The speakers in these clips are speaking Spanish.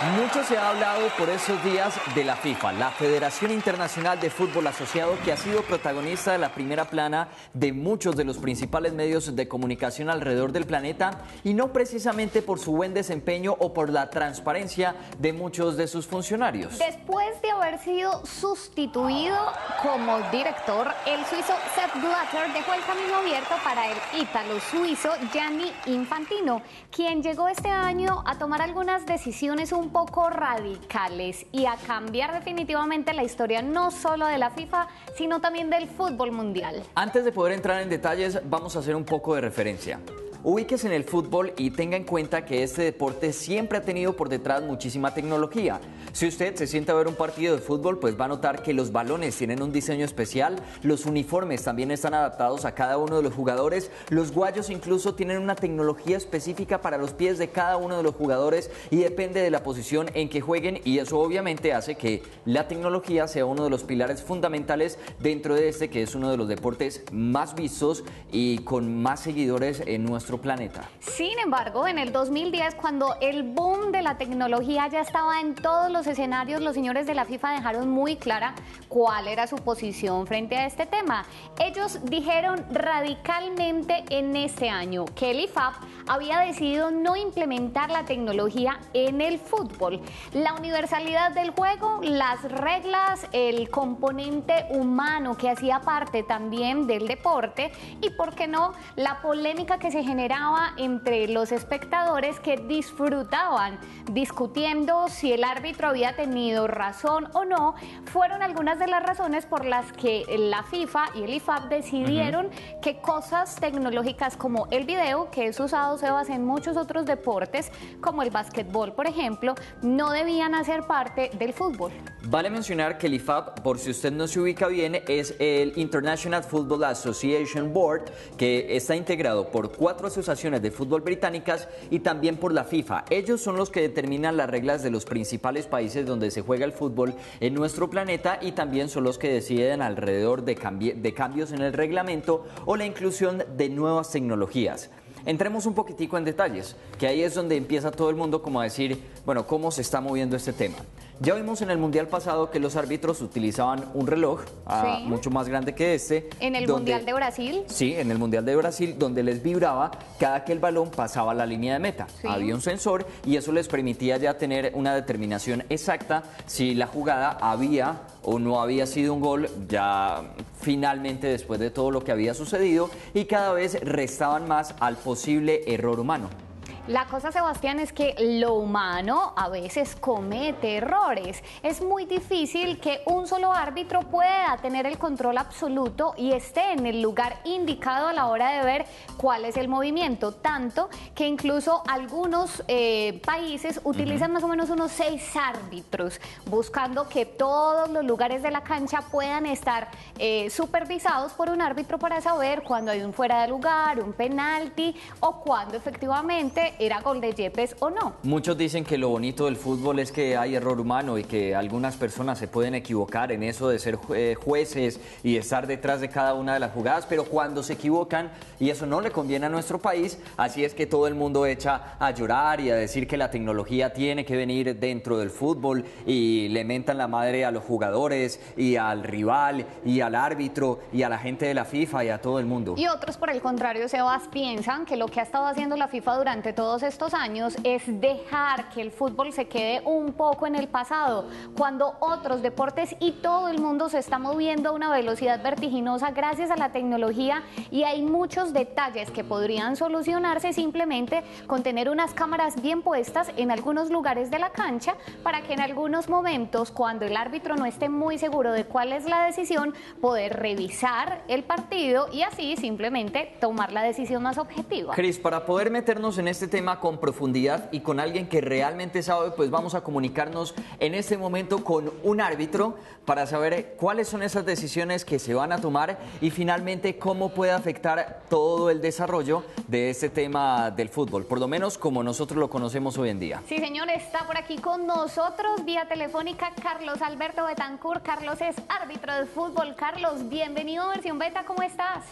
Mucho se ha hablado por esos días de la FIFA, la Federación Internacional de Fútbol Asociado, que ha sido protagonista de la primera plana de muchos de los principales medios de comunicación alrededor del planeta y no precisamente por su buen desempeño o por la transparencia de muchos de sus funcionarios. Después de haber sido sustituido como director, el suizo Sepp Blatter dejó el camino abierto para el ítalo suizo Gianni Infantino, quien llegó este año a tomar algunas decisiones un poco radicales y a cambiar definitivamente la historia no solo de la FIFA, sino también del fútbol mundial. Antes de poder entrar en detalles, vamos a hacer un poco de referencia. Ubíquese en el fútbol y tenga en cuenta que este deporte siempre ha tenido por detrás muchísima tecnología. Si usted se sienta a ver un partido de fútbol, pues va a notar que los balones tienen un diseño especial, los uniformes también están adaptados a cada uno de los jugadores, los guayos incluso tienen una tecnología específica para los pies de cada uno de los jugadores y depende de la posición en que jueguen y eso obviamente hace que la tecnología sea uno de los pilares fundamentales dentro de este que es uno de los deportes más vistos y con más seguidores en nuestro planeta. Sin embargo, en el 2010, cuando el boom de la tecnología ya estaba en todos los escenarios, los señores de la FIFA dejaron muy clara cuál era su posición frente a este tema. Ellos dijeron radicalmente en este año que el IFAB había decidido no implementar la tecnología en el fútbol. La universalidad del juego, las reglas, el componente humano que hacía parte también del deporte y, ¿por qué no?, la polémica que se generaba entre los espectadores que disfrutaban discutiendo si el árbitro había tenido razón o no, fueron algunas de las razones por las que la FIFA y el IFAB decidieron que cosas tecnológicas como el video, que es usado Sebas en muchos otros deportes, como el básquetbol, por ejemplo, no debían hacer parte del fútbol. Vale mencionar que el IFAB, por si usted no se ubica bien, es el International Football Association Board, que está integrado por cuatro asociaciones de fútbol británicas y también por la FIFA. Ellos son los que determinan las reglas de los principales países donde se juega el fútbol en nuestro planeta y también son los que deciden alrededor de, de cambios en el reglamento o la inclusión de nuevas tecnologías. Entremos un poquitico en detalles, que ahí es donde empieza todo el mundo como a decir, bueno, cómo se está moviendo este tema. Ya vimos en el Mundial pasado que los árbitros utilizaban un reloj ah, mucho más grande que este. ¿En el Mundial de Brasil? Sí, en el Mundial de Brasil, donde les vibraba cada que el balón pasaba la línea de meta. Había un sensor y eso les permitía ya tener una determinación exacta si la jugada había o no había sido un gol ya finalmente después de todo lo que había sucedido y cada vez restaban más al posible error humano. La cosa, Sebastián, es que lo humano a veces comete errores. Es muy difícil que un solo árbitro pueda tener el control absoluto y esté en el lugar indicado a la hora de ver cuál es el movimiento. Tanto que incluso algunos eh, países utilizan más o menos unos seis árbitros, buscando que todos los lugares de la cancha puedan estar eh, supervisados por un árbitro para saber cuándo hay un fuera de lugar, un penalti o cuándo efectivamente era gol de Yepes o no. Muchos dicen que lo bonito del fútbol es que hay error humano y que algunas personas se pueden equivocar en eso de ser eh, jueces y estar detrás de cada una de las jugadas, pero cuando se equivocan y eso no le conviene a nuestro país, así es que todo el mundo echa a llorar y a decir que la tecnología tiene que venir dentro del fútbol y le mentan la madre a los jugadores y al rival y al árbitro y a la gente de la FIFA y a todo el mundo. Y otros por el contrario, Sebas, piensan que lo que ha estado haciendo la FIFA durante todo todos estos años es dejar que el fútbol se quede un poco en el pasado, cuando otros deportes y todo el mundo se está moviendo a una velocidad vertiginosa gracias a la tecnología y hay muchos detalles que podrían solucionarse simplemente con tener unas cámaras bien puestas en algunos lugares de la cancha para que en algunos momentos, cuando el árbitro no esté muy seguro de cuál es la decisión, poder revisar el partido y así simplemente tomar la decisión más objetiva. Cris, para poder meternos en este tema, con profundidad y con alguien que realmente sabe, pues vamos a comunicarnos en este momento con un árbitro para saber cuáles son esas decisiones que se van a tomar y finalmente cómo puede afectar todo el desarrollo de este tema del fútbol, por lo menos como nosotros lo conocemos hoy en día. Sí, señor, está por aquí con nosotros vía telefónica Carlos Alberto Betancourt. Carlos es árbitro de fútbol. Carlos, bienvenido a Versión Beta, ¿cómo estás?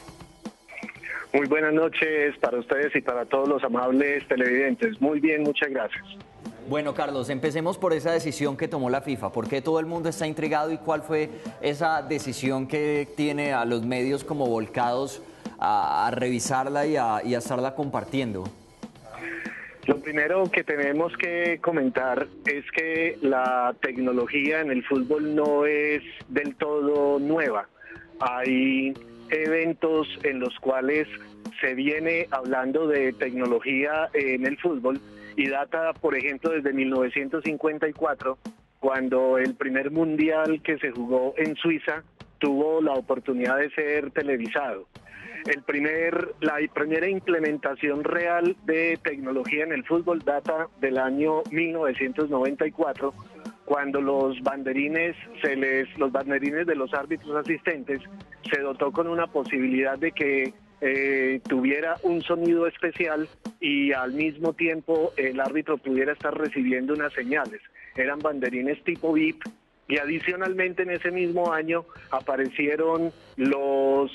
Muy buenas noches para ustedes y para todos los amables televidentes. Muy bien, muchas gracias. Bueno, Carlos, empecemos por esa decisión que tomó la FIFA. ¿Por qué todo el mundo está intrigado y cuál fue esa decisión que tiene a los medios como volcados a, revisarla y a, y a estarla compartiendo? Lo primero que tenemos que comentar es que la tecnología en el fútbol no es del todo nueva. Hay eventos en los cuales se viene hablando de tecnología en el fútbol y data, por ejemplo, desde 1954, cuando el primer mundial que se jugó en Suiza tuvo la oportunidad de ser televisado. El primer, la primera implementación real de tecnología en el fútbol data del año 1994, cuando los banderines se les, los banderines de los árbitros asistentes se dotó con una posibilidad de que eh, tuviera un sonido especial y al mismo tiempo el árbitro pudiera estar recibiendo unas señales. Eran banderines tipo VIP y adicionalmente en ese mismo año aparecieron los,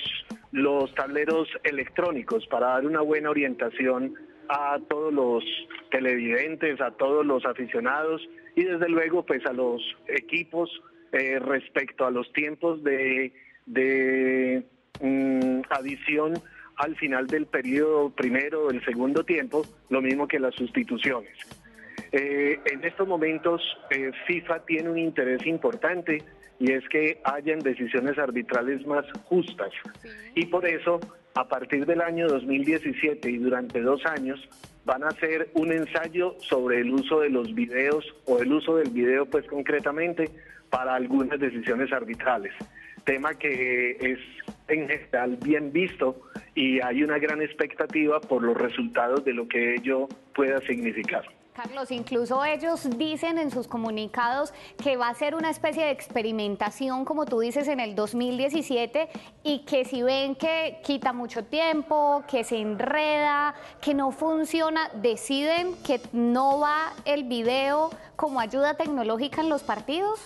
los tableros electrónicos para dar una buena orientación a todos los televidentes, a todos los aficionados y desde luego pues a los equipos eh, respecto a los tiempos de, de mm, adición al final del periodo primero o del segundo tiempo, lo mismo que las sustituciones. Eh, en estos momentos eh, FIFA tiene un interés importante y es que hayan decisiones arbitrales más justas. Y por eso, a partir del año 2017 y durante dos años, van a hacer un ensayo sobre el uso de los videos o el uso del video, pues concretamente, para algunas decisiones arbitrales. Tema que es en general bien visto y hay una gran expectativa por los resultados de lo que ello pueda significar. Carlos, incluso ellos dicen en sus comunicados que va a ser una especie de experimentación, como tú dices, en el 2017 y que si ven que quita mucho tiempo, que se enreda, que no funciona, deciden que no va el video como ayuda tecnológica en los partidos.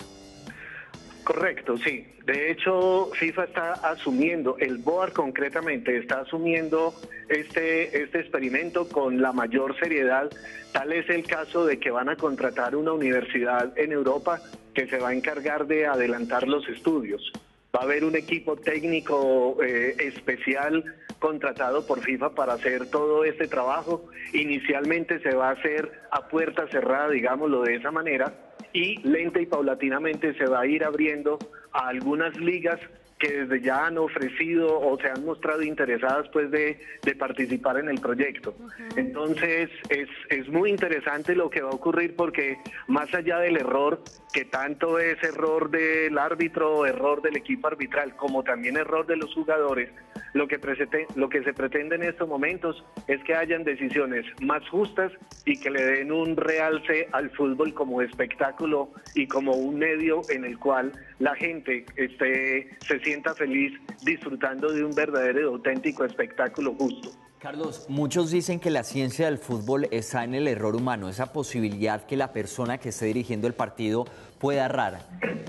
Correcto, sí. De hecho, FIFA está asumiendo, el BOAR concretamente está asumiendo este, este experimento con la mayor seriedad. Tal es el caso de que van a contratar una universidad en Europa que se va a encargar de adelantar los estudios. Va a haber un equipo técnico eh, especial contratado por FIFA para hacer todo este trabajo. Inicialmente se va a hacer a puerta cerrada, digámoslo de esa manera, y lenta y paulatinamente se va a ir abriendo a algunas ligas que desde ya han ofrecido o se han mostrado interesadas pues de, participar en el proyecto. Entonces es, es muy interesante lo que va a ocurrir porque más allá del error, que tanto es error del árbitro, error del equipo arbitral, como también error de los jugadores, lo que, se pretende en estos momentos es que hayan decisiones más justas y que le den un realce al fútbol como espectáculo y como un medio en el cual la gente esté, se sienta feliz disfrutando de un verdadero y auténtico espectáculo justo. Carlos, muchos dicen que la ciencia del fútbol está en el error humano, esa posibilidad que la persona que esté dirigiendo el partido pueda errar.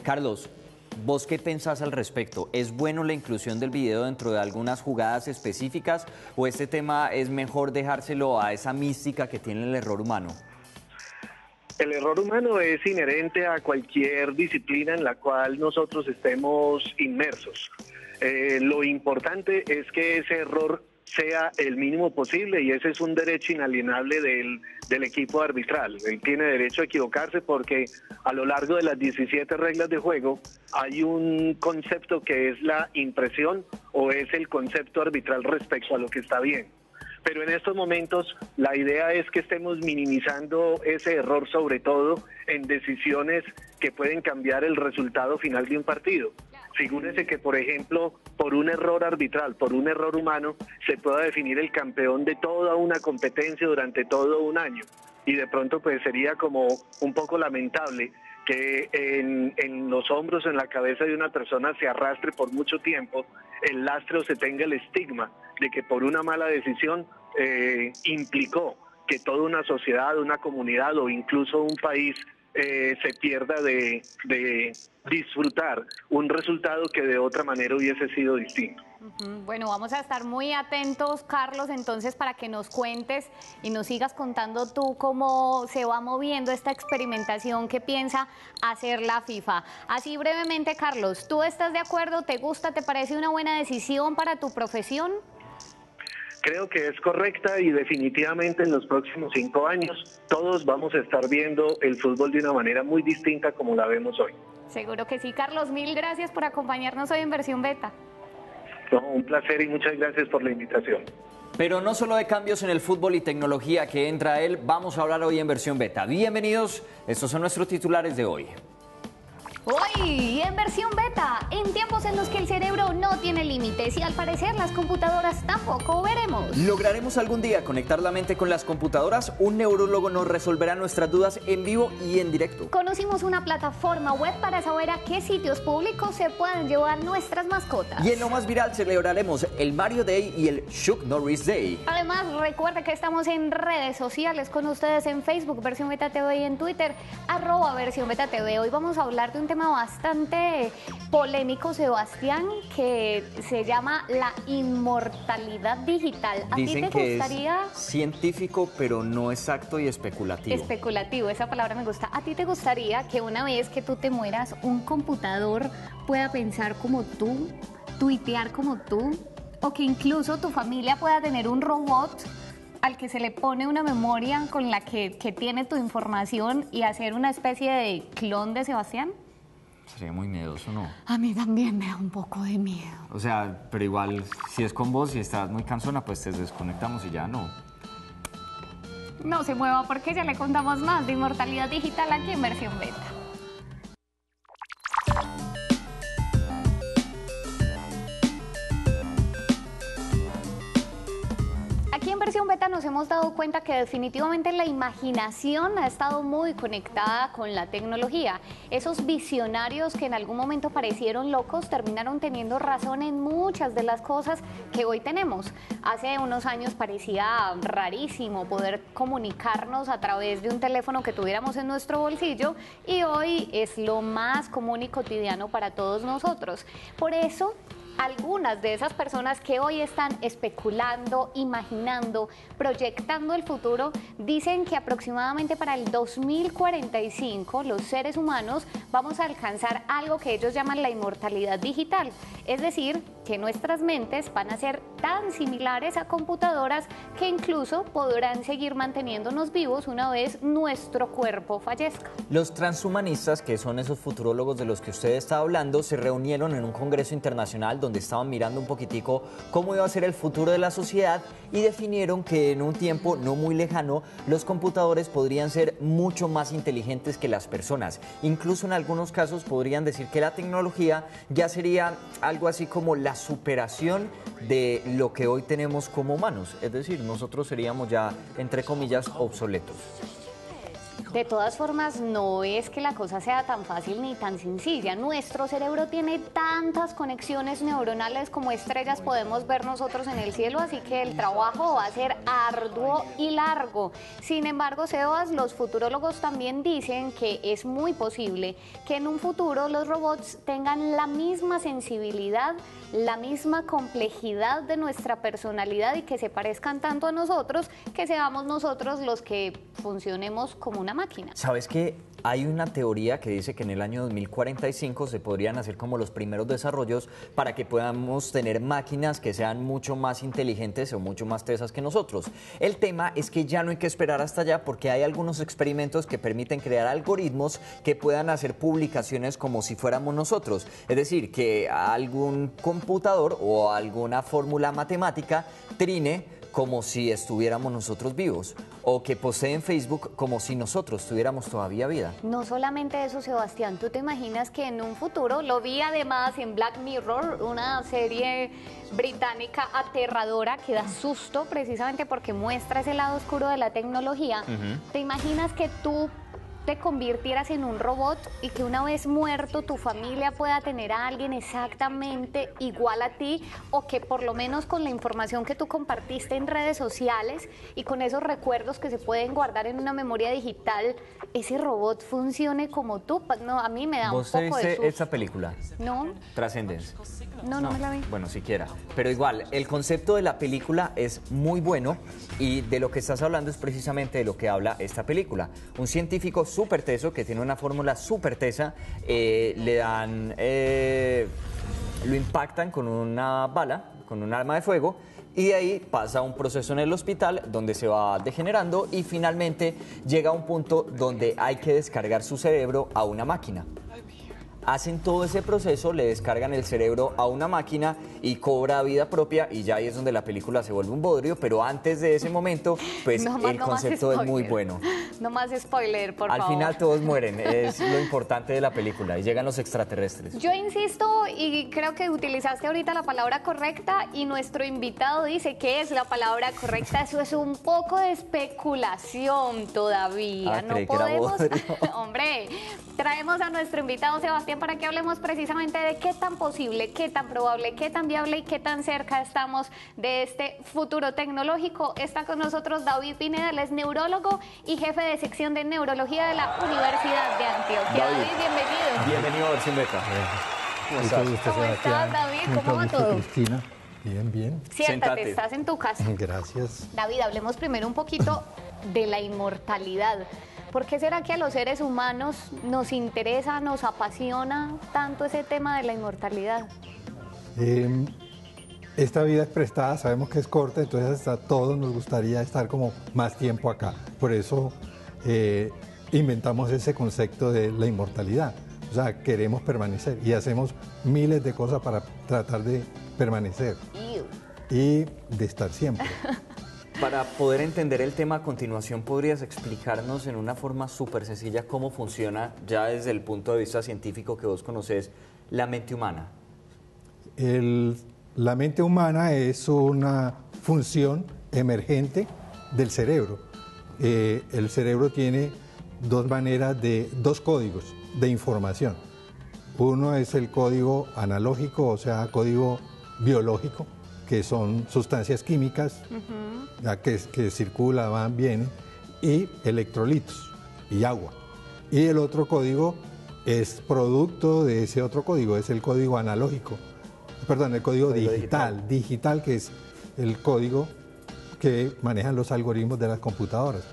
Carlos, ¿Vos qué pensás al respecto? ¿Es bueno la inclusión del video dentro de algunas jugadas específicas o este tema es mejor dejárselo a esa mística que tiene el error humano? El error humano es inherente a cualquier disciplina en la cual nosotros estemos inmersos. Eh, lo importante es que ese error sea el mínimo posible y ese es un derecho inalienable del, del, equipo arbitral. Él tiene derecho a equivocarse porque a lo largo de las 17 reglas de juego hay un concepto que es la impresión o es el concepto arbitral respecto a lo que está bien. Pero en estos momentos la idea es que estemos minimizando ese error sobre todo en decisiones que pueden cambiar el resultado final de un partido. Figúrese que, por ejemplo, por un error arbitral, por un error humano, se pueda definir el campeón de toda una competencia durante todo un año. Y de pronto, pues sería como un poco lamentable que en, los hombros, en la cabeza de una persona se arrastre por mucho tiempo el lastre o se tenga el estigma de que por una mala decisión eh, implicó que toda una sociedad, una comunidad o incluso un país eh, se pierda de, de disfrutar un resultado que de otra manera hubiese sido distinto. Bueno, vamos a estar muy atentos, Carlos, entonces para que nos cuentes y nos sigas contando tú cómo se va moviendo esta experimentación que piensa hacer la FIFA. Así brevemente, Carlos, ¿tú estás de acuerdo? ¿Te gusta? ¿Te parece una buena decisión para tu profesión? Creo que es correcta y definitivamente en los próximos cinco años todos vamos a estar viendo el fútbol de una manera muy distinta como la vemos hoy. Seguro que sí, Carlos. Mil gracias por acompañarnos hoy en versión beta. un placer y muchas gracias por la invitación. Pero no solo de cambios en el fútbol y tecnología que entra él, vamos a hablar hoy en versión beta. Bienvenidos, estos son nuestros titulares de hoy. Hoy, en versión beta, en tiempos en los que el cerebro no tiene límites y al parecer las computadoras tampoco veremos. ¿Lograremos algún día conectar la mente con las computadoras? Un neurólogo nos resolverá nuestras dudas en vivo y en directo. Conocimos una plataforma web para saber a qué sitios públicos se pueden llevar nuestras mascotas. Y en lo más viral celebraremos el Mario Day y el Chuck Norris Day. Además, recuerda que estamos en redes sociales con ustedes en Facebook, versión beta TV y en Twitter, arroba versión beta TV. Hoy vamos a hablar de un tema bastante polémico, Sebastián, que se llama la inmortalidad digital. ¿A ti te gustaría? científico, pero no exacto y especulativo. Especulativo, esa palabra me gusta. ¿A ti te gustaría que una vez que tú te mueras, un computador pueda pensar como tú, tuitear como tú, o que incluso tu familia pueda tener un robot? al que se le pone una memoria con la que, que, tiene tu información y hacer una especie de clon de Sebastián? Sería muy miedoso, ¿no? A mí también me da un poco de miedo. O sea, pero igual, si es con vos y estás muy cansona, pues te desconectamos y ya no. No se mueva porque ya le contamos más de inmortalidad digital aquí en versión beta. Versión beta nos hemos dado cuenta que definitivamente la imaginación ha estado muy conectada con la tecnología. Esos visionarios que en algún momento parecieron locos terminaron teniendo razón en muchas de las cosas que hoy tenemos. Hace unos años parecía rarísimo poder comunicarnos a través de un teléfono que tuviéramos en nuestro bolsillo y hoy es lo más común y cotidiano para todos nosotros. Por eso algunas de esas personas que hoy están especulando, imaginando, proyectando el futuro, dicen que aproximadamente para el 2045 los seres humanos vamos a alcanzar algo que ellos llaman la inmortalidad digital. Es decir, que nuestras mentes van a ser tan similares a computadoras que incluso podrán seguir manteniéndonos vivos una vez nuestro cuerpo fallezca. Los transhumanistas, que son esos futurólogos de los que usted está hablando, se reunieron en un congreso internacional donde estaban mirando un poquitico cómo iba a ser el futuro de la sociedad y definieron que en un tiempo no muy lejano los computadores podrían ser mucho más inteligentes que las personas. Incluso en algunos casos podrían decir que la tecnología ya sería algo así como la superación de lo que hoy tenemos como humanos. Es decir, nosotros seríamos ya, entre comillas, obsoletos. De todas formas, no es que la cosa sea tan fácil ni tan sencilla. Nuestro cerebro tiene tantas conexiones neuronales como estrellas podemos ver nosotros en el cielo, así que el trabajo va a ser arduo y largo. Sin embargo, Sebas, los futurólogos también dicen que es muy posible que en un futuro los robots tengan la misma sensibilidad, la misma complejidad de nuestra personalidad y que se parezcan tanto a nosotros que seamos nosotros los que funcionemos como una máquina. ¿Sabes qué? Hay una teoría que dice que en el año 2045 se podrían hacer como los primeros desarrollos para que podamos tener máquinas que sean mucho más inteligentes o mucho más tesas que nosotros. El tema es que ya no hay que esperar hasta allá porque hay algunos experimentos que permiten crear algoritmos que puedan hacer publicaciones como si fuéramos nosotros. Es decir, que algún computador o alguna fórmula matemática trine como si estuviéramos nosotros vivos o que poseen Facebook como si nosotros tuviéramos todavía vida. No solamente eso, Sebastián, tú te imaginas que en un futuro, lo vi además en Black Mirror, una serie británica aterradora que da susto precisamente porque muestra ese lado oscuro de la tecnología, te imaginas que tú te convirtieras en un robot y que una vez muerto tu familia pueda tener a alguien exactamente igual a ti o que por lo menos con la información que tú compartiste en redes sociales y con esos recuerdos que se pueden guardar en una memoria digital, ese robot funcione como tú? Pues, no, a mí me da un ¿Vos poco de viste susto. esta película? No, Trascendencia. no, no me la vi. Bueno, siquiera. Pero igual, el concepto de la película es muy bueno y de lo que estás hablando es precisamente de lo que habla esta película. Un científico súper teso que tiene una fórmula súper tesa, eh, le dan, eh, lo impactan con una bala, con un arma de fuego. Y de ahí pasa un proceso en el hospital donde se va degenerando y finalmente llega a un punto donde hay que descargar su cerebro a una máquina hacen todo ese proceso, le descargan el cerebro a una máquina y cobra vida propia y ya ahí es donde la película se vuelve un bodrio, pero antes de ese momento, pues No más- el no concepto es muy bueno. No más spoiler, por Al favor. final todos mueren, es lo importante de la película y llegan los extraterrestres. Yo insisto y creo que utilizaste ahorita la palabra correcta y nuestro invitado dice que es la palabra correcta. Eso es un poco de especulación todavía. Ah, no podemos. Hombre, traemos a nuestro invitado Sebastián para que hablemos precisamente de qué tan posible, qué tan probable, qué tan viable y qué tan cerca estamos de este futuro tecnológico. Está con nosotros David Pineda, él es neurólogo y jefe de sección de neurología de la Universidad de Antioquia. David. David bienvenido. Bienvenido a Versión Beta. ¿Cómo estás? ¿Cómo Sebastián. David? Mucho ¿Cómo va todo? Cristina. Bien, bien. Siéntate, Siéntate. estás en tu casa. Gracias. David, hablemos primero un poquito de la inmortalidad. ¿Por qué será que a los seres humanos nos interesa, nos apasiona tanto ese tema de la inmortalidad? Eh, esta vida es prestada, sabemos que es corta, entonces a todos nos gustaría estar como más tiempo acá. Por eso eh, inventamos ese concepto de la inmortalidad. O sea, queremos permanecer y hacemos miles de cosas para tratar de permanecer Iu. y de estar siempre. Para poder entender el tema a continuación, ¿podrías explicarnos en una forma súper sencilla cómo funciona, ya desde el punto de vista científico que vos conocés, la mente humana? La mente humana es una función emergente del cerebro. Eh, el cerebro tiene dos maneras de, dos códigos de información. Uno es el código analógico, o sea, código biológico, que son sustancias químicas ya que, que circula, van, vienen, y electrolitos y agua. Y el otro código es producto de ese otro código, es el código analógico, perdón, el código Código digital, digital, que es el código que manejan los algoritmos de las computadoras.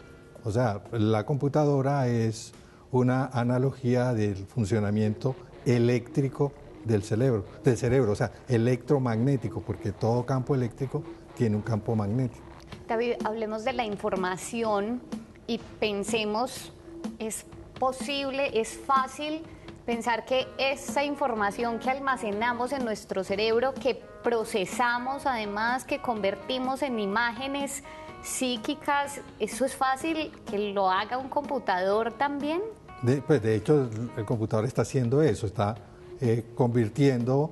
O sea, la computadora es una analogía del funcionamiento eléctrico del cerebro, del cerebro, o sea, electromagnético, porque todo campo eléctrico tiene un campo magnético. David, hablemos de la información y pensemos, ¿es posible, es fácil pensar que esa información que almacenamos en nuestro cerebro, que procesamos además, que convertimos en imágenes psíquicas, eso es fácil que lo haga un computador también? De, pues de hecho, el- el computador está haciendo eso, está eh, convirtiendo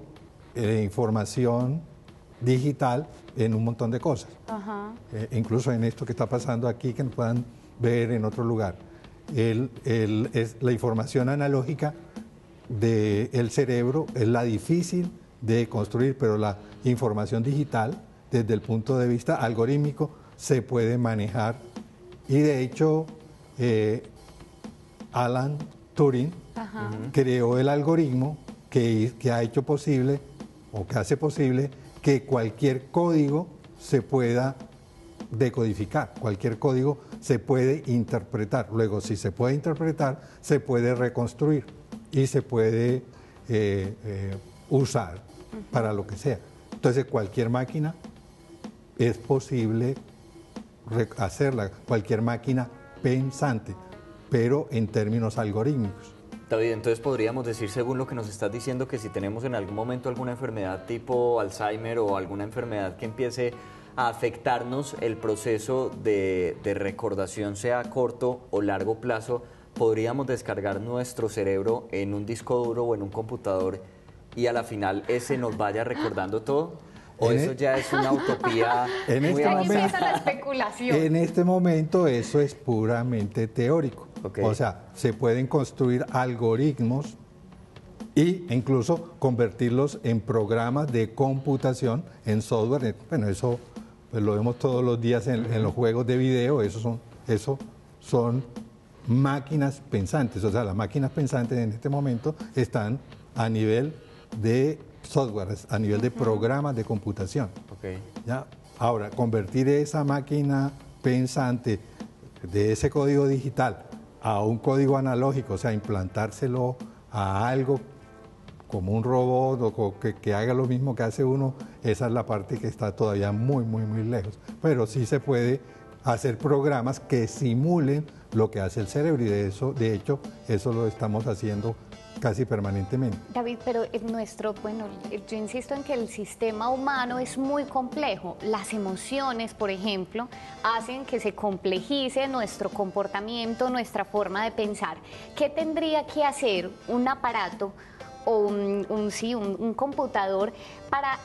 eh, información digital en un montón de cosas. Ajá. Eh, incluso en esto que está pasando aquí, que no puedan ver en otro lugar. El- el- es la información analógica del cerebro es la difícil de construir, pero la información digital, desde el punto de vista algorítmico, se puede manejar. Y de hecho, eh, Alan Turing creó el algoritmo que, ha hecho posible o que hace posible que cualquier código se pueda decodificar, cualquier código se puede interpretar. Luego, si se puede interpretar, se puede reconstruir y se puede eh, eh, usar para lo que sea. Entonces, cualquier máquina es posible hacerla, cualquier máquina pensante, pero en términos algorítmicos. David, entonces podríamos decir, según lo que nos estás diciendo, que si tenemos en algún momento alguna enfermedad tipo Alzheimer o alguna enfermedad que empiece a afectarnos el proceso de, de recordación, sea a corto o largo plazo, podríamos descargar nuestro cerebro en un disco duro o en un computador y a la final ese nos vaya recordando todo. ¿O En eso e- ya es una utopía En muy este Ahí momento- empieza la especulación. En este momento eso es puramente teórico. O sea, se pueden construir algoritmos e incluso convertirlos en programas de computación en software. Bueno, eso pues, lo vemos todos los días en, los juegos de video, eso son, eso son máquinas pensantes. O sea, las máquinas pensantes en este momento están a nivel de software, a nivel de programas de computación. ¿Ya? Ahora, convertir esa máquina pensante de ese código digital a un código analógico, o sea, implantárselo a algo como un robot o que, que, haga lo mismo que hace uno, esa es la parte que está todavía muy, muy, muy lejos. Pero sí se puede hacer programas que simulen lo que hace el cerebro y de eso, de hecho, eso lo estamos haciendo casi permanentemente. David, pero nuestro, bueno, yo insisto en que el sistema humano es muy complejo. Las emociones, por ejemplo, hacen que se complejice nuestro comportamiento, nuestra forma de pensar. ¿Qué tendría que hacer un aparato o un, sí, un, computador para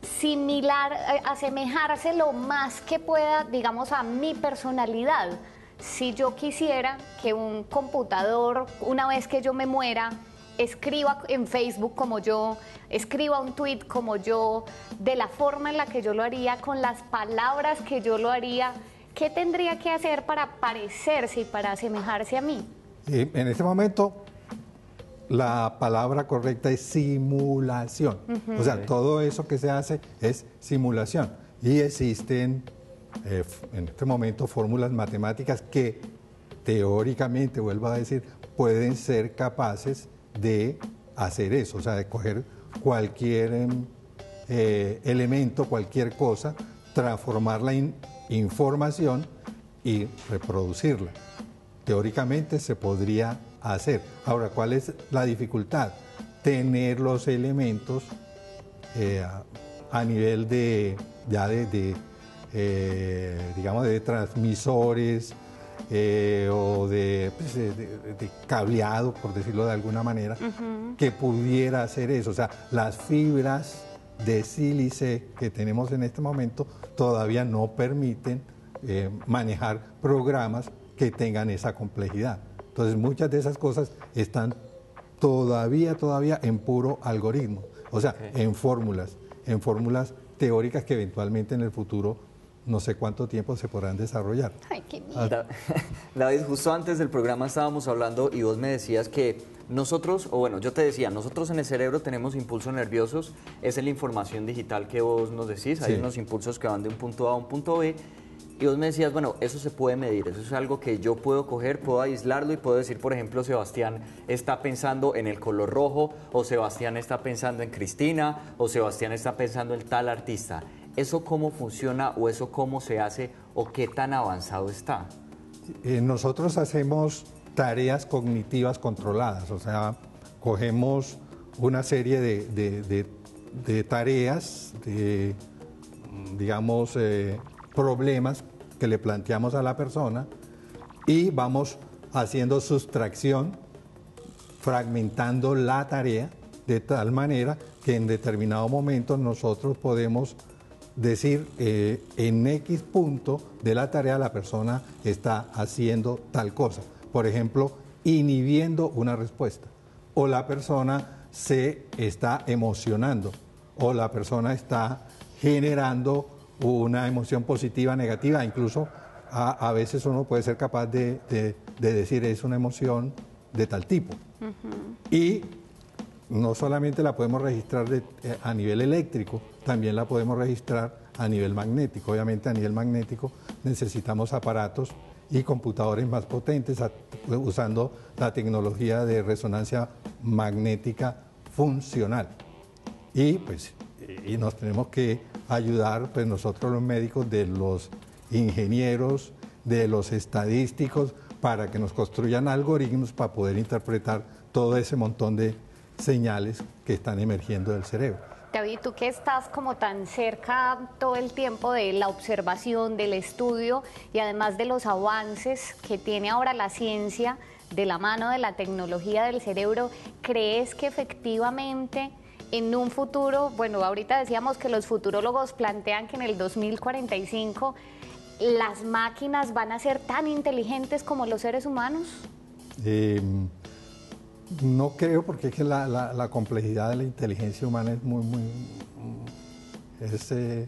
similar, eh, asemejarse lo más que pueda, digamos, a mi personalidad? Si yo quisiera que un computador, una vez que yo me muera, escriba en Facebook como yo, escriba un tweet como yo, de la forma en la que yo lo haría, con las palabras que yo lo haría, ¿qué tendría que hacer para parecerse y para asemejarse a mí? en este momento la palabra correcta es simulación. O sea, todo eso que se hace es simulación. Y existen eh, en este momento fórmulas matemáticas que teóricamente, vuelvo a decir, pueden ser capaces de hacer eso, o sea, de coger cualquier em, eh, elemento, cualquier cosa, transformarla en información y reproducirla. Teóricamente se podría hacer. Ahora, ¿cuál es la dificultad? Tener los elementos eh, a, nivel de, ya de, eh, digamos, de transmisores, eh, o pues, de, cableado, por decirlo de alguna manera, que pudiera hacer eso. O sea, las fibras de sílice que tenemos en este momento todavía no permiten eh, manejar programas que tengan esa complejidad. Entonces, muchas de esas cosas están todavía, todavía en puro algoritmo, o sea, en fórmulas, en fórmulas teóricas que eventualmente en el futuro no sé cuánto tiempo se podrán desarrollar. Ay, qué David, justo antes del programa estábamos hablando y vos me decías que nosotros, o bueno, yo te decía, nosotros en el cerebro tenemos impulsos nerviosos, es la información digital que vos nos decís, hay unos impulsos que van de un punto A a un punto B, y vos me decías, bueno, eso se puede medir, eso es algo que yo puedo coger, puedo aislarlo y puedo decir, por ejemplo, Sebastián está pensando en el color rojo, o Sebastián está pensando en Cristina, o Sebastián está pensando en tal artista. ¿Eso cómo funciona o eso cómo se hace o qué tan avanzado está? Eh, nosotros hacemos tareas cognitivas controladas, o sea, cogemos una serie de, tareas, de, digamos, eh, problemas que le planteamos a la persona y vamos haciendo sustracción, fragmentando la tarea de tal manera que en determinado momento nosotros podemos decir eh, en X punto de la tarea la persona está haciendo tal cosa. Por ejemplo, inhibiendo una respuesta. O la persona se está emocionando. O la persona está generando una emoción positiva, negativa. Incluso a, veces uno puede ser capaz de, decir es una emoción de tal tipo. Y no solamente la podemos registrar eh, a nivel eléctrico, también la podemos registrar a nivel magnético. Obviamente a nivel magnético necesitamos aparatos y computadores más potentes usando la tecnología de resonancia magnética funcional. Y pues y nos tenemos que ayudar pues nosotros los médicos de los ingenieros, de los estadísticos para que nos construyan algoritmos para poder interpretar todo ese montón de señales que están emergiendo del cerebro. David, tú que estás como tan cerca todo el tiempo de la observación, del estudio y además de los avances que tiene ahora la ciencia de la mano de la tecnología del cerebro, ¿crees que efectivamente en un futuro, bueno, ahorita decíamos que los futurólogos plantean que en el 2045 ¿las máquinas van a ser tan inteligentes como los seres humanos? Eh, no creo porque es que la, la, complejidad de la inteligencia humana es muy, muy, es, eh,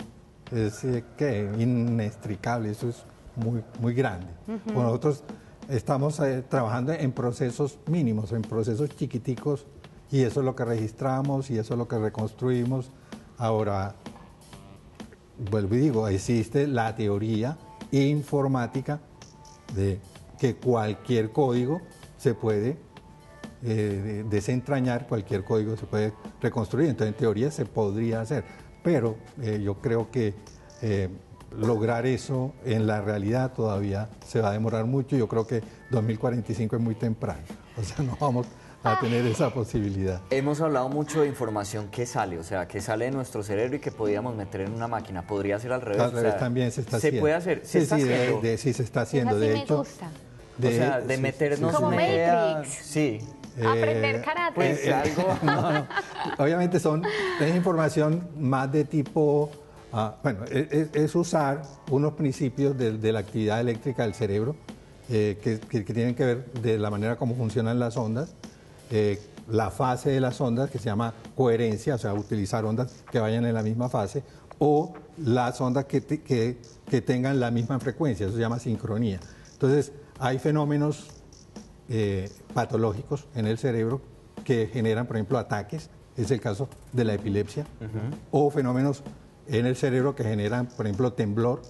es ¿qué? inextricable, eso es muy, muy grande. Nosotros estamos eh, trabajando en procesos mínimos, en procesos chiquiticos, y eso es lo que registramos y eso es lo que reconstruimos. Ahora, vuelvo y digo, existe la teoría informática de que cualquier código se puede eh, desentrañar, cualquier código se puede reconstruir, entonces en teoría se podría hacer, pero eh, yo creo que eh, lograr eso en la realidad todavía se va a demorar mucho, yo creo que 2045 es muy temprano, o sea, no vamos a tener esa posibilidad. Hemos hablado mucho de información que sale, o sea, que sale de nuestro cerebro y que podríamos meter en una máquina. ¿Podría ser al revés? Al revés también se está haciendo. ¿Se puede hacer? ¿Se sí, sí, sí, se está haciendo. de hecho, De, o sea, de meternos Como Matrix. Sí. Aprender eh, karate. Pues algo. Obviamente son, es información más de tipo. Ah, bueno, es, usar unos principios de, la actividad eléctrica del cerebro eh, que, tienen que ver de la manera como funcionan las ondas, eh, la fase de las ondas, que se llama coherencia, o sea, utilizar ondas que vayan en la misma fase, o las ondas que, que tengan la misma frecuencia, eso se llama sincronía. Entonces, hay fenómenos eh, patológicos en el cerebro que generan, por ejemplo, ataques, es el caso de la epilepsia, o fenómenos en el cerebro que generan, por ejemplo, temblor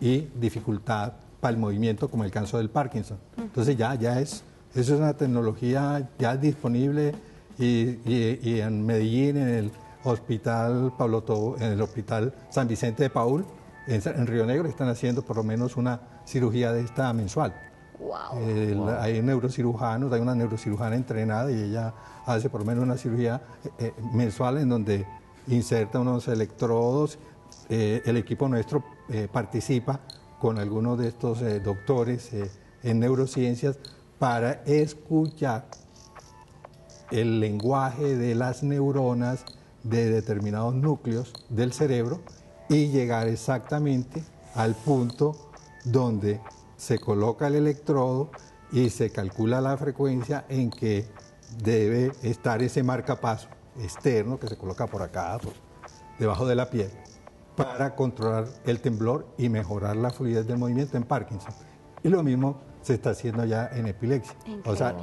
y dificultad para el movimiento, como el caso del Parkinson. Entonces ya, ya es, eso es una tecnología ya disponible y, en Medellín, en el hospital Pablo en el hospital San Vicente de Paul, en Río Negro, están haciendo por lo menos una cirugía de esta mensual hay neurocirujanos, hay una neurocirujana entrenada y ella hace por lo menos una cirugía eh, eh, mensual en donde inserta unos electrodos. Eh, el equipo nuestro participa con algunos de estos doctores en neurociencias para escuchar el lenguaje de las neuronas de determinados núcleos del cerebro y llegar exactamente al punto donde se coloca el electrodo y se calcula la frecuencia en que debe estar ese marcapaso externo que se coloca por acá, debajo de la piel, para controlar el temblor y mejorar la fluidez del movimiento en Parkinson. Y lo mismo se está haciendo ya en epilepsia. O sea,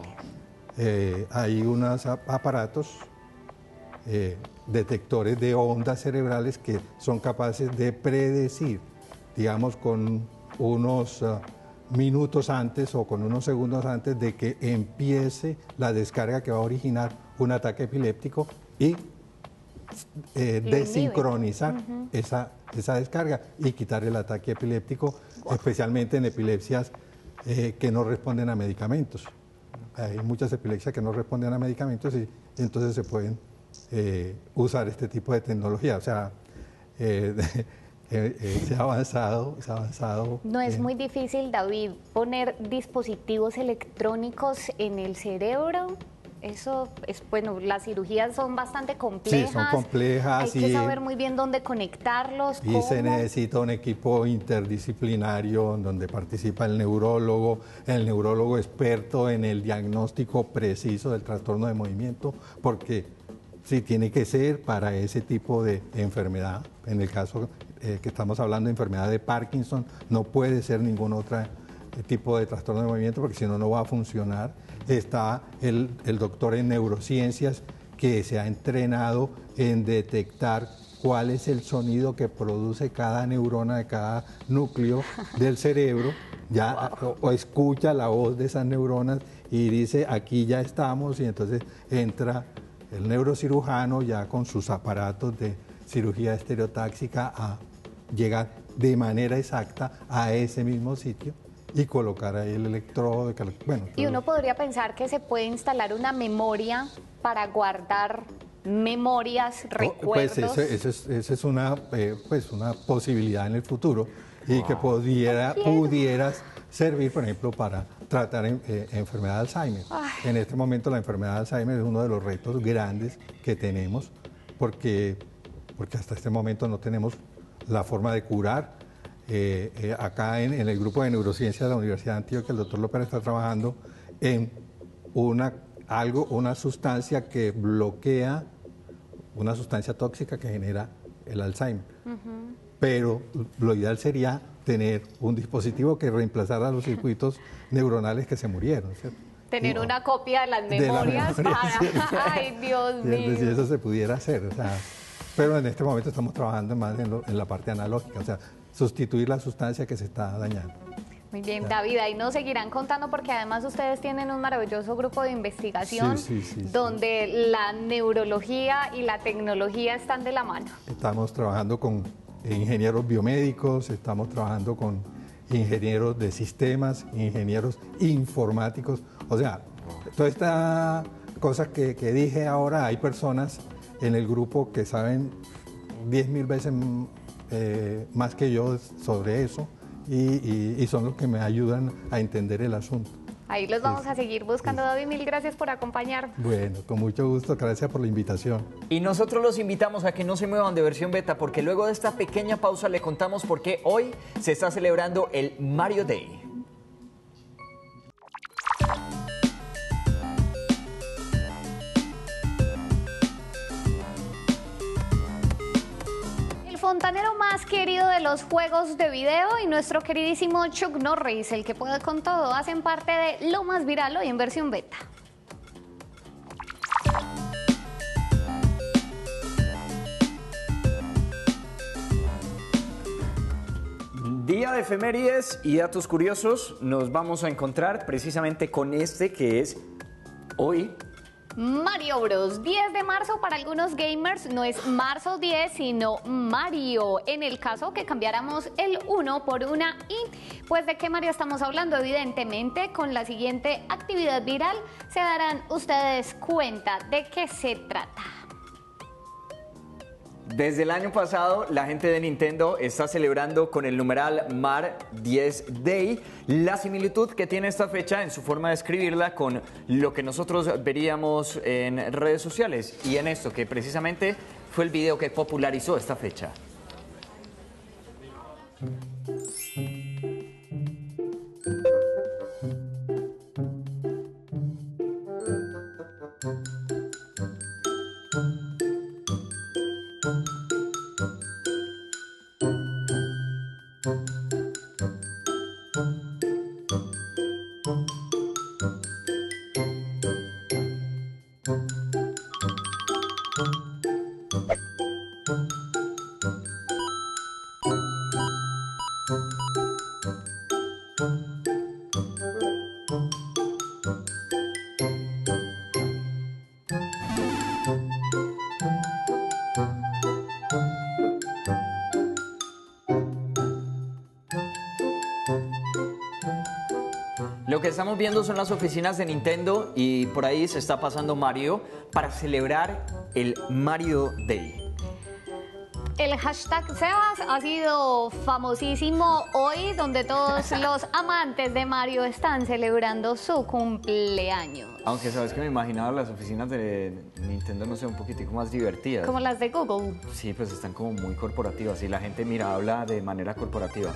eh, hay unos aparatos eh, detectores de ondas cerebrales que son capaces de predecir, digamos, con unos... Ah, minutos antes o con unos segundos antes de que empiece la descarga que va a originar un ataque epiléptico y eh, desincronizar esa, esa descarga y quitar el ataque epiléptico, especialmente en epilepsias eh, que no responden a medicamentos. Hay muchas epilepsias que no responden a medicamentos y, entonces se pueden eh, usar este tipo de tecnología. O sea, eh, eh, se ha avanzado, se ha avanzado. No es muy difícil, David, poner dispositivos electrónicos en el cerebro. Eso es, bueno, las cirugías son bastante complejas. Sí, son complejas. Hay que saber muy bien dónde conectarlos. Y se necesita un equipo interdisciplinario donde participa el neurólogo, el neurólogo experto en el diagnóstico preciso del trastorno de movimiento, porque sí tiene que ser para ese tipo de enfermedad. En el caso eh, que estamos hablando de enfermedad de Parkinson, no puede ser ningún otro eh, tipo de trastorno de movimiento porque si no, no va a funcionar. Está el, el doctor en neurociencias que se ha entrenado en detectar cuál es el sonido que produce cada neurona de cada núcleo del cerebro, ya o, escucha la voz de esas neuronas y dice aquí ya estamos y entonces entra el neurocirujano ya con sus aparatos de cirugía estereotáxica a llegar de manera exacta a ese mismo sitio y colocar ahí el electrodo. Bueno, y uno podría pensar que se puede instalar una memoria para guardar memorias, recuerdos. Pues eso, es, es, una, eh, pues una posibilidad en el futuro y que pudiera, pudieras servir, por ejemplo, para tratar eh, enfermedad de Alzheimer. En este momento la enfermedad de Alzheimer es uno de los retos grandes que tenemos porque, porque hasta este momento no tenemos la forma de curar Eh, eh, acá en, el grupo de neurociencia de la Universidad de Antioquia, el doctor López está trabajando en una, algo, una sustancia que bloquea, una sustancia tóxica que genera el Alzheimer. Pero lo ideal sería tener un dispositivo que reemplazara los circuitos neuronales que se murieron. Tener una copia de las memorias para... Ay, Dios mío. Si eso se pudiera hacer. Pero en este momento estamos trabajando más en, la parte analógica, o sea, sustituir la sustancia que se está dañando. Muy bien, David, ahí nos seguirán contando porque además ustedes tienen un maravilloso grupo de investigación donde la neurología y la tecnología están de la mano. Estamos trabajando con ingenieros biomédicos, estamos trabajando con ingenieros de sistemas, ingenieros informáticos. O sea, toda esta cosa que, dije ahora, hay personas en el grupo que saben 10 mil veces eh, más que yo sobre eso y son los que me ayudan a entender el asunto. Ahí los vamos a seguir buscando, David. Mil gracias por acompañarnos. Bueno, con mucho gusto. Gracias por la invitación. Y nosotros los invitamos a que no se muevan de versión beta, porque luego de esta pequeña pausa le contamos por qué hoy se está celebrando el Mario Day. Fontanero más querido de los juegos de video y nuestro queridísimo Chuck Norris, el que puede con todo, hacen parte de lo más viral hoy en versión beta. Día de efemérides y datos curiosos, nos vamos a encontrar precisamente con este que es hoy Mario Bros. 10 de marzo para algunos gamers no es marzo 10, sino Mario. En el caso que cambiáramos el 1 por una I, pues de qué Mario estamos hablando, evidentemente con la siguiente actividad viral se darán ustedes cuenta de qué se trata. Desde el año pasado, la gente de Nintendo está celebrando con el numeral MAR 10 Day la similitud que tiene esta fecha en su forma de escribirla con lo que nosotros veríamos en redes sociales y en esto que precisamente fue el video que popularizó esta fecha. Viendo son las oficinas de Nintendo y por ahí se está pasando Mario para celebrar el Mario Day. El hashtag Sebas ha sido famosísimo hoy, donde todos los amantes de Mario están celebrando su cumpleaños. Aunque sabes que me imaginaba las oficinas de Nintendo, no sé, un poquitico más divertidas. Como las de Google. Sí, pues están como muy corporativas y la gente, mira, habla de manera corporativa.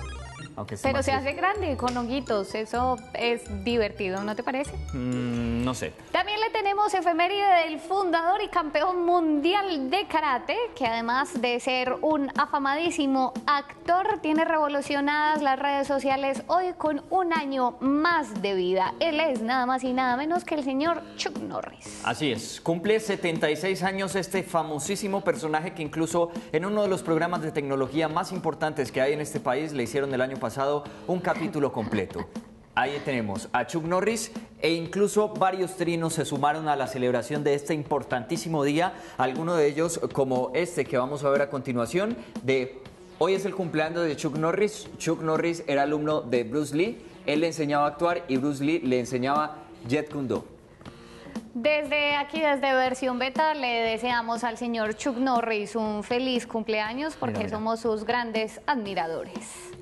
Pero se hace grande con honguitos, eso es divertido, ¿no te parece? Mm, no sé. También le tenemos efeméride del fundador y campeón mundial de karate, que además de ser un afamadísimo actor, tiene revolucionadas las redes sociales hoy con un año más de vida. Él es nada más y nada menos que el señor Chuck Norris. Así es, cumple 76 años este famosísimo personaje que incluso en uno de los programas de tecnología más importantes que hay en este país le hicieron el año pasado un capítulo completo. Ahí tenemos a Chuck Norris e incluso varios trinos se sumaron a la celebración de este importantísimo día, algunos de ellos como este que vamos a ver a continuación de hoy es el cumpleaños de Chuck Norris. Chuck Norris era alumno de Bruce Lee, él le enseñaba a actuar y Bruce Lee le enseñaba Jet Kundo. Desde aquí, desde versión beta, le deseamos al señor Chuck Norris un feliz cumpleaños porque somos sus grandes admiradores.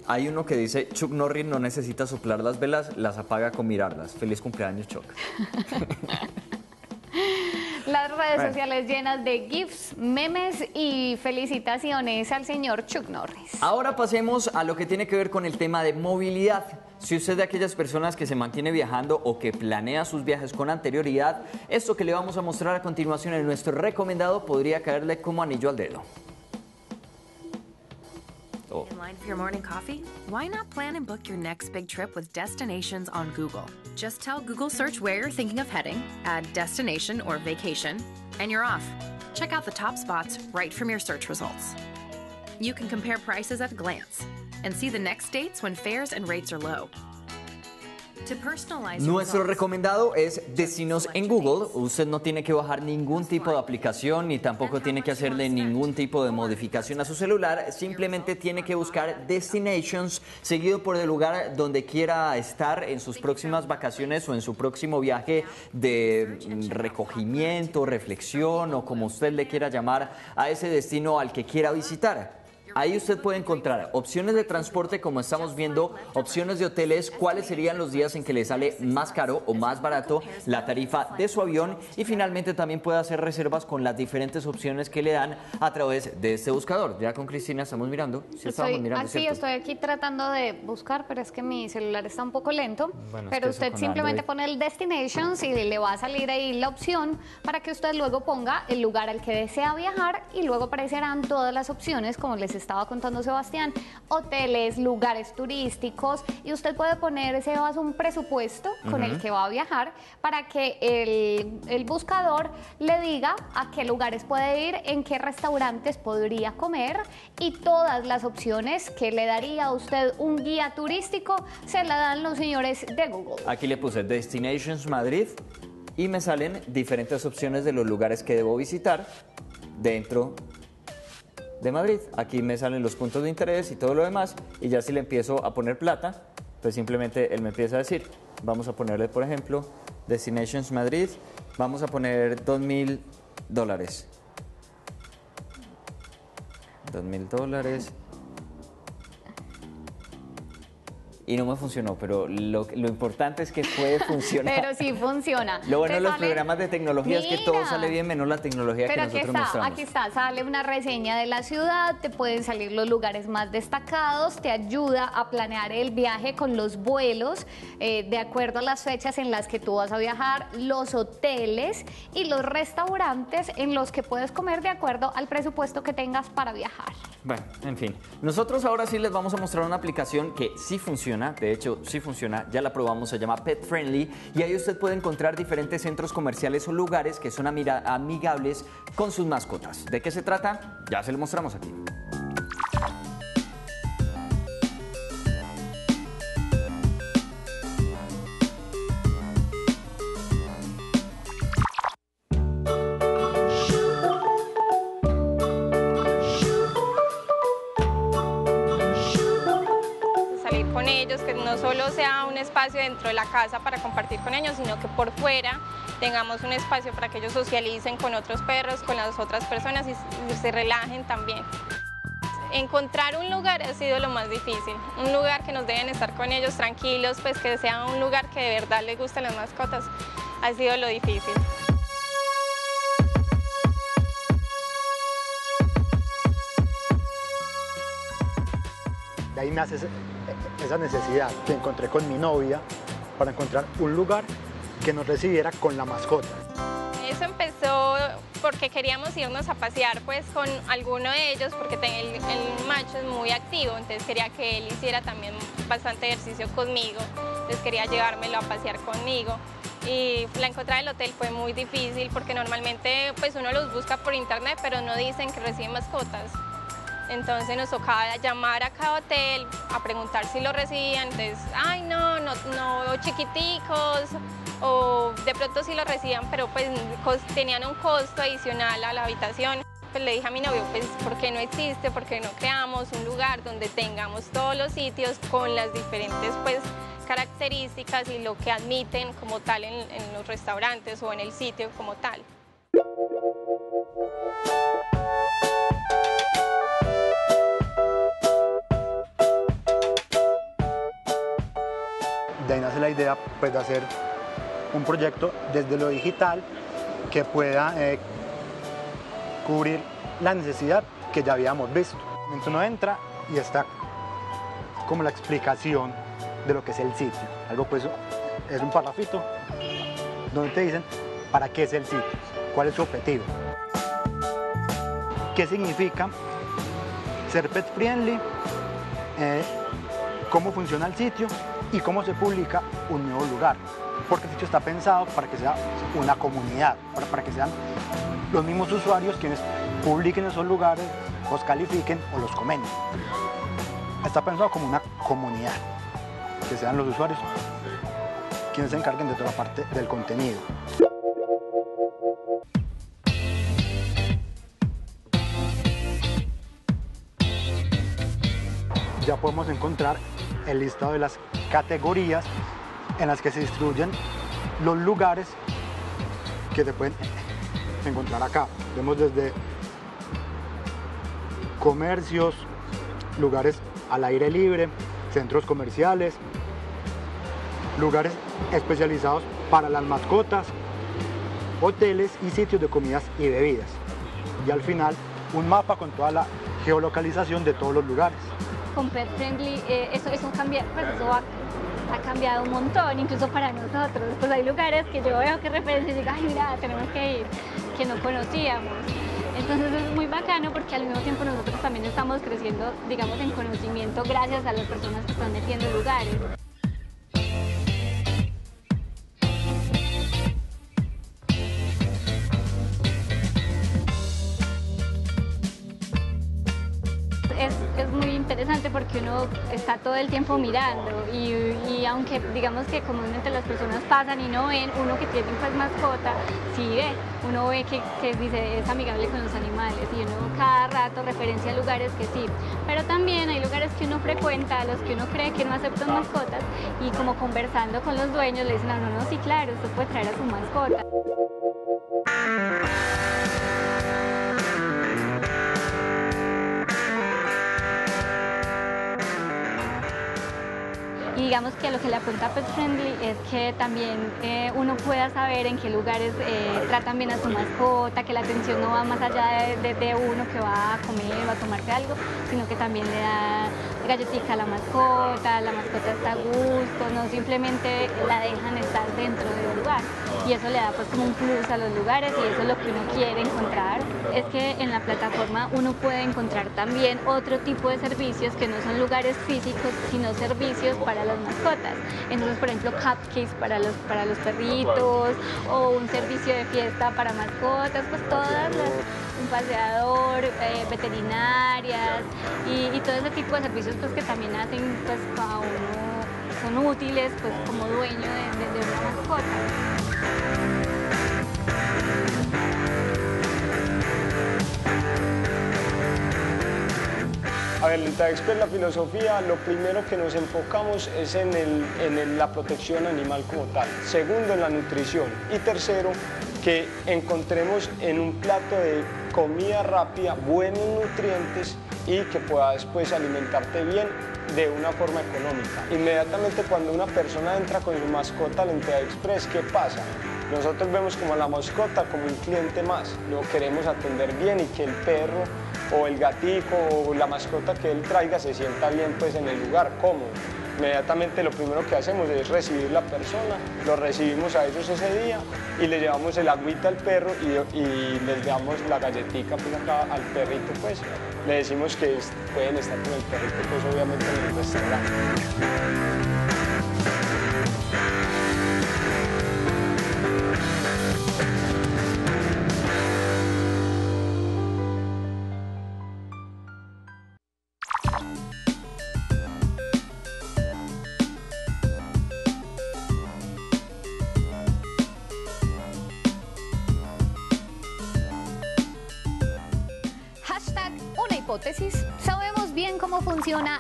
Hay uno que dice, Chuck Norris no necesita soplar las velas, las apaga con mirarlas. Feliz cumpleaños, Chuck. las redes sociales llenas de GIFs, memes y felicitaciones al señor Chuck Norris. Ahora pasemos a lo que tiene que ver con el tema de movilidad. Si usted es de aquellas personas que se mantiene viajando o que planea sus viajes con anterioridad, esto que le vamos a mostrar a continuación en nuestro recomendado podría caerle como anillo al dedo. Oh. In line for your morning coffee? Why not plan and book your next big trip with destinations on Google? Just tell Google search where you're thinking of heading, add destination or vacation, and you're off. Check out the top spots right from your search results. You can compare prices at a glance and see the next dates when fares and rates are low. Nuestro recomendado es Destinos en Google. Usted no tiene que bajar ningún tipo de aplicación ni tampoco tiene que hacerle ningún tipo de modificación a su celular. Simplemente tiene que buscar Destinations seguido por el lugar donde quiera estar en sus próximas vacaciones o en su próximo viaje de recogimiento, reflexión o como usted le quiera llamar a ese destino al que quiera visitar. Ahí usted puede encontrar opciones de transporte, como estamos viendo, opciones de hoteles, cuáles serían los días en que le sale más caro o más barato la tarifa de su avión y finalmente también puede hacer reservas con las diferentes opciones que le dan a través de este buscador. Ya con Cristina estamos mirando. Sí, estoy, mirando, sí, estoy aquí tratando de buscar, pero es que mi celular está un poco lento. pero usted simplemente pone el Destinations y le va a salir ahí la opción para que usted luego ponga el lugar al que desea viajar y luego aparecerán todas las opciones como les estaba contando Sebastián, hoteles, lugares turísticos y usted puede poner ese vaso un presupuesto con el que va a viajar para que el, el buscador le diga a qué lugares puede ir, en qué restaurantes podría comer y todas las opciones que le daría a usted un guía turístico se la dan los señores de Google. Aquí le puse Destinations Madrid y me salen diferentes opciones de los lugares que debo visitar dentro de Madrid. Aquí me salen los puntos de interés y todo lo demás. Y ya si le empiezo a poner plata, pues simplemente él me empieza a decir, vamos a ponerle, por ejemplo, Destinations Madrid, vamos a poner 2.000 dólares. 2.000 dólares. Y no me funcionó, pero lo, lo importante es que puede funcionar. pero sí funciona. Lo bueno de los programas de tecnología es que todo sale bien menos la tecnología que nosotros está, mostramos. Aquí está, sale una reseña de la ciudad, te pueden salir los lugares más destacados, te ayuda a planear el viaje con los vuelos eh, de acuerdo a las fechas en las que tú vas a viajar, los hoteles y los restaurantes en los que puedes comer de acuerdo al presupuesto que tengas para viajar. Bueno, en fin. Nosotros ahora sí les vamos a mostrar una aplicación que sí funciona de hecho sí funciona, ya la probamos, se llama Pet Friendly y ahí usted puede encontrar diferentes centros comerciales o lugares que son amigables con sus mascotas. ¿De qué se trata? Ya se lo mostramos aquí. Dentro de la casa para compartir con ellos, sino que por fuera tengamos un espacio para que ellos socialicen con otros perros, con las otras personas y se relajen también. Encontrar un lugar ha sido lo más difícil, un lugar que nos deben estar con ellos tranquilos, pues que sea un lugar que de verdad les gusten las mascotas, ha sido lo difícil. De ahí me hace esa necesidad que encontré con mi novia para encontrar un lugar que nos recibiera con la mascota. Eso empezó porque queríamos irnos a pasear pues con alguno de ellos porque el, el, macho es muy activo, entonces quería que él hiciera también bastante ejercicio conmigo, entonces quería llevármelo a pasear conmigo y la encontrada del hotel fue muy difícil porque normalmente pues uno los busca por internet pero no dicen que reciben mascotas. Entonces nos tocaba llamar a cada hotel a preguntar si lo recibían. Entonces, ay, no, no, no, chiquiticos, o de pronto sí lo recibían, pero pues tenían un costo adicional a la habitación. Pues le dije a mi novio, pues, ¿por qué no existe? ¿Por qué no creamos un lugar donde tengamos todos los sitios con las diferentes, pues, características y lo que admiten como tal en, en los restaurantes o en el sitio como tal? De ahí nace la idea pues, de hacer un proyecto desde lo digital que pueda eh, cubrir la necesidad que ya habíamos visto. Entonces uno entra y está como la explicación de lo que es el sitio. Algo pues es un parrafito donde te dicen para qué es el sitio, cuál es su objetivo, qué significa ser pet friendly, eh, cómo funciona el sitio y cómo se publica un nuevo lugar. Porque el sitio está pensado para que sea una comunidad, para, para que sean los mismos usuarios quienes publiquen esos lugares, los califiquen o los comenten. Está pensado como una comunidad, que sean los usuarios quienes se encarguen de toda la parte del contenido. Ya podemos encontrar el listado de las categorías en las que se distribuyen los lugares que se pueden encontrar acá. Vemos desde comercios, lugares al aire libre, centros comerciales, lugares especializados para las mascotas, hoteles y sitios de comidas y bebidas. Y al final, un mapa con toda la geolocalización de todos los lugares. Con Pet Friendly, eh, eso, eso, cambia, pues eso ha, ha, cambiado un montón, incluso para nosotros. Pues hay lugares que yo veo que referencia y digo, ay, mira, tenemos que ir, que no conocíamos. Entonces es muy bacano porque al mismo tiempo nosotros también estamos creciendo, digamos, en conocimiento gracias a las personas que están metiendo lugares. Está todo el tiempo mirando y, aunque digamos que comúnmente las personas pasan y no ven, uno que tiene pues mascota, sí ve, uno ve que, es amigable con los animales y uno cada rato referencia lugares que sí, pero también hay lugares que uno frecuenta, los que uno cree que no aceptan mascotas y como conversando con los dueños le dicen a uno, no, sí claro, usted puede traer a su mascota. Digamos que a lo que le apunta Pet Friendly es que también eh, uno pueda saber en qué lugares eh, tratan bien a su mascota, que la atención no va más allá de, de, de, uno que va a comer o a tomarse algo, sino que también le da galletica a la mascota, la mascota está a gusto, no simplemente la dejan estar dentro del lugar. Y eso le da pues como un plus a los lugares y eso es lo que uno quiere encontrar. Es que en la plataforma uno puede encontrar también otro tipo de servicios que no son lugares físicos, sino servicios para las mascotas. Entonces, por ejemplo, cupcakes para los, para los perritos o un servicio de fiesta para mascotas, pues todas las, un paseador, eh, veterinarias y, todo ese tipo de servicios pues que también hacen pues a uno, son útiles pues como dueño de una mascota. A ver, en Taexpert la filosofía, lo primero que nos enfocamos es en, el, en la protección animal como tal. Segundo, en la nutrición. Y tercero, que encontremos en un plato de comida rápida buenos nutrientes y que pueda después alimentarte bien de una forma económica. Inmediatamente cuando una persona entra con su mascota al Entidad Express, ¿qué pasa? Nosotros vemos como la mascota como un cliente más, lo queremos atender bien y que el perro o el gatico o la mascota que él traiga se sienta bien pues en el lugar cómodo. Inmediatamente lo primero que hacemos es recibir la persona, lo recibimos a ellos ese día y le llevamos el agüita al perro y, les damos la galletica pues acá al perrito pues. Le decimos que pueden estar con el perrito pues obviamente en el restaurante.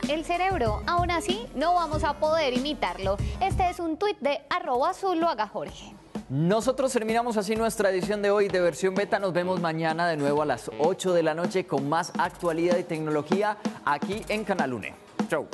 El cerebro, aún así no vamos a poder imitarlo. Este es un tuit de arroba haga Jorge. Nosotros terminamos así nuestra edición de hoy de versión beta. Nos vemos mañana de nuevo a las 8 de la noche con más actualidad y tecnología aquí en Canal UNE. Chau.